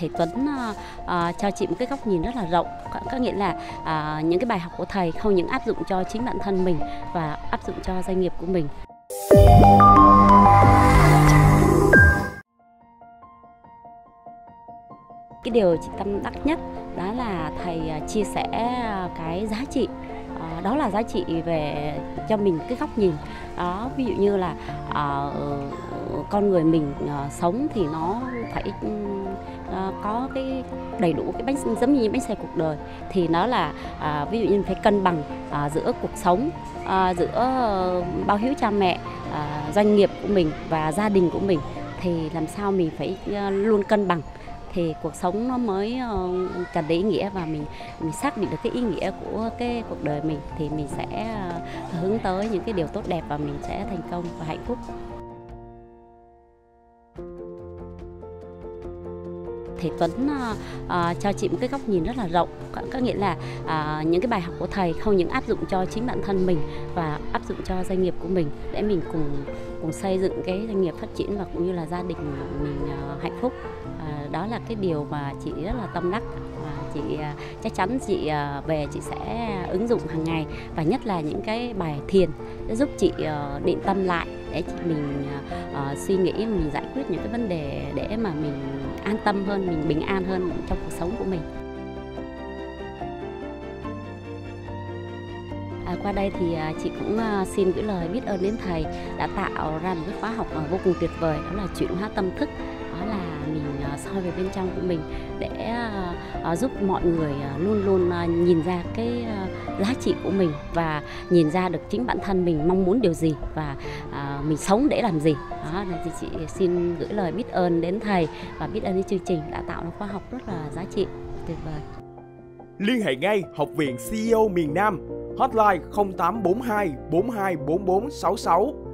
thầy Tuấn uh, cho chị một cái góc nhìn rất là rộng. Có, có nghĩa là uh, những cái bài học của thầy không những áp dụng cho chính bản thân mình và áp dụng cho doanh nghiệp của mình. Cái điều chị tâm đắc nhất đó là thầy chia sẻ cái giá trị đó là giá trị về cho mình cái góc nhìn. Đó ví dụ như là uh, con người mình uh, sống thì nó phải uh, có cái đầy đủ cái bánh giống như bánh xe cuộc đời. Thì nó là uh, ví dụ như phải cân bằng uh, giữa cuộc sống uh, giữa ờ, uh, báo hiếu cha mẹ uh, doanh nghiệp của mình và gia đình của mình thì làm sao mình phải uh, luôn cân bằng. Thì cuộc sống nó mới tràn đầy ý nghĩa và mình mình xác định được cái ý nghĩa của cái cuộc đời mình thì mình sẽ hướng tới những cái điều tốt đẹp và mình sẽ thành công và hạnh phúc. Thầy Tuấn uh, uh, cho chị một cái góc nhìn rất là rộng. Có, có nghĩa là uh, những cái bài học của thầy không những áp dụng cho chính bản thân mình và áp dụng cho doanh nghiệp của mình để mình cùng cùng xây dựng cái doanh nghiệp phát triển và cũng như là gia đình mình uh, hạnh phúc. Uh, đó là cái điều mà chị rất là tâm đắc và chị uh, chắc chắn chị uh, về chị sẽ ứng dụng hàng ngày và nhất là những cái bài thiền để giúp chị uh, định tâm lại để chị mình uh, suy nghĩ mình giải quyết những cái vấn đề để mà mình an tâm hơn mình bình an hơn trong cuộc sống của mình. À, qua đây thì à, chị cũng à, xin gửi lời biết ơn đến thầy đã tạo ra một cái khóa học à, vô cùng tuyệt vời đó là chuyển hóa tâm thức. Đó là mình soi về bên trong của mình để Ờ, giúp mọi người ờ, luôn luôn ờ, nhìn ra cái giá trị của mình và nhìn ra được chính bản thân mình mong muốn điều gì và mình sống để làm gì. Đó, nên thì chị xin gửi lời biết ơn đến thầy và biết ơn đến chương trình đã tạo ra khóa học rất là giá trị. Tuyệt vời. Liên hệ ngay Học viện CEO miền Nam, Hotline 0842 424466